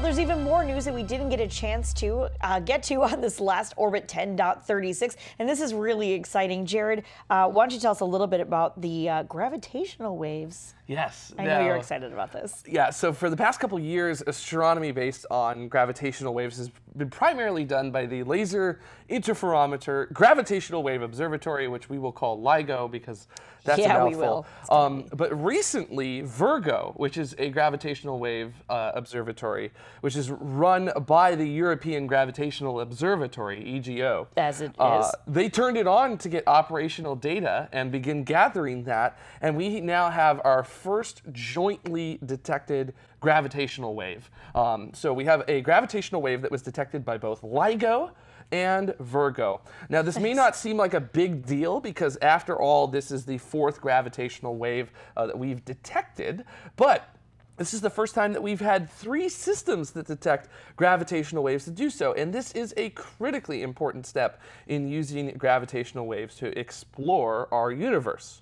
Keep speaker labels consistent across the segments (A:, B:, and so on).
A: Well, there's even more news that we didn't get a chance to uh, get to on this last Orbit 10.36, and this is really exciting. Jared, uh, why don't you tell us a little bit about the uh, gravitational waves?
B: Yes.
A: I know you're excited about this.
B: Yeah, so for the past couple years, astronomy based on gravitational waves has been primarily done by the Laser Interferometer Gravitational Wave Observatory, which we will call LIGO because that's
A: yeah,
B: a
A: we
B: mouthful.
A: will.
B: Um, but recently, Virgo, which is a gravitational wave uh, observatory, which is run by the European Gravitational Observatory, EGO,
A: As it
B: uh,
A: is.
B: they turned it on to get operational data and begin gathering that, and we now have our first jointly detected gravitational wave. Um, so we have a gravitational wave that was detected by both LIGO and Virgo. Now, this may not seem like a big deal because, after all, this is the fourth gravitational wave uh, that we've detected, but this is the first time that we've had three systems that detect gravitational waves to do so, and this is a critically important step in using gravitational waves to explore our universe.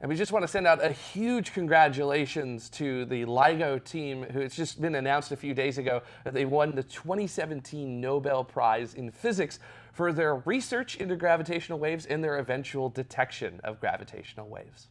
B: And we just want to send out a huge congratulations to the LIGO team, who it's just been announced a few days ago that they won the 2017 Nobel Prize in Physics for their research into gravitational waves and their eventual detection of gravitational waves.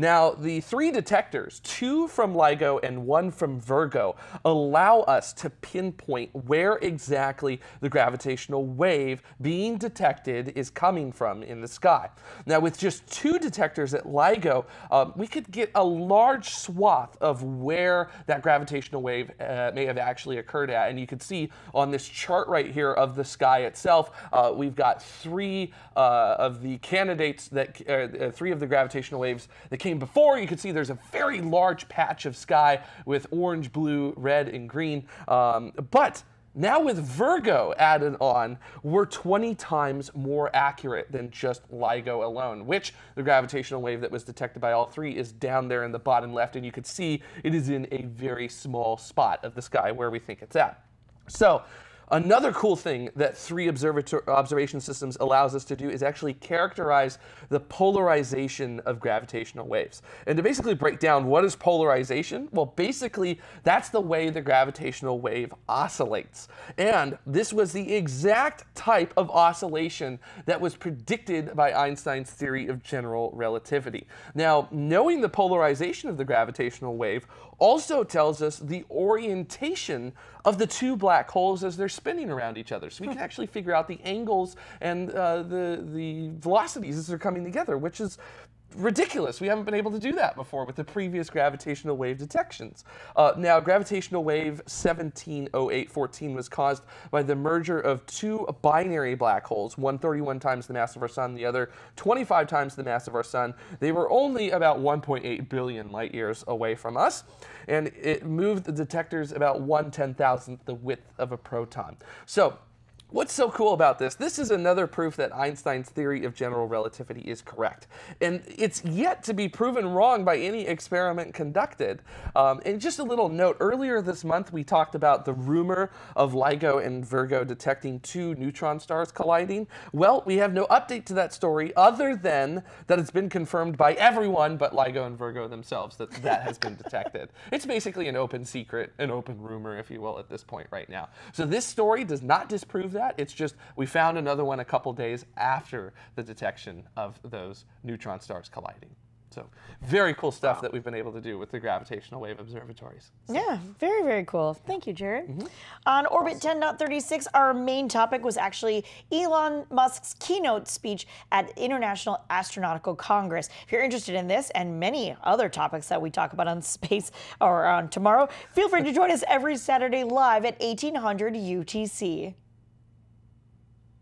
B: Now, the three detectors, two from LIGO and one from Virgo, allow us to pinpoint where exactly the gravitational wave being detected is coming from in the sky. Now, with just two detectors at LIGO, um, we could get a large swath of where that gravitational wave uh, may have actually occurred at. And you can see on this chart right here of the sky itself, uh, we've got three uh, of the candidates that, uh, uh, three of the gravitational waves that came before. You can see there's a very large patch of sky with orange, blue, red, and green. Um, but now with Virgo added on, we're 20 times more accurate than just LIGO alone, which the gravitational wave that was detected by all three is down there in the bottom left, and you can see it is in a very small spot of the sky where we think it's at. So Another cool thing that three observation systems allows us to do is actually characterize the polarization of gravitational waves. And to basically break down what is polarization, well, basically that's the way the gravitational wave oscillates. And this was the exact type of oscillation that was predicted by Einstein's theory of general relativity. Now, knowing the polarization of the gravitational wave also tells us the orientation of the two black holes as they're spinning around each other. So we can actually figure out the angles and uh, the, the velocities as they're coming together, which is ridiculous. We haven't been able to do that before with the previous gravitational wave detections. Uh, now, gravitational wave 170814 was caused by the merger of two binary black holes, one 31 times the mass of our sun, the other 25 times the mass of our sun. They were only about 1.8 billion light years away from us, and it moved the detectors about 1 10,000th the width of a proton. So What's so cool about this? This is another proof that Einstein's theory of general relativity is correct. And it's yet to be proven wrong by any experiment conducted. Um, and just a little note earlier this month, we talked about the rumor of LIGO and Virgo detecting two neutron stars colliding. Well, we have no update to that story other than that it's been confirmed by everyone but LIGO and Virgo themselves that that has been detected. It's basically an open secret, an open rumor, if you will, at this point right now. So this story does not disprove that. It's just we found another one a couple days after the detection of those neutron stars colliding. So very cool stuff wow. that we've been able to do with the gravitational wave observatories.
A: So. Yeah, very, very cool. Thank you, Jared. Mm -hmm. On Orbit 10.36, our main topic was actually Elon Musk's keynote speech at International Astronautical Congress. If you're interested in this and many other topics that we talk about on space or on TMRO, feel free to join us every Saturday live at 1800 UTC.